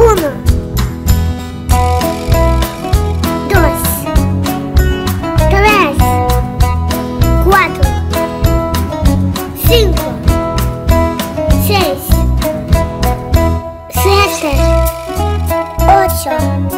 Uno. dois, Três. Quatro. Cinco. Seis. Sete. Oito.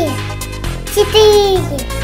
对。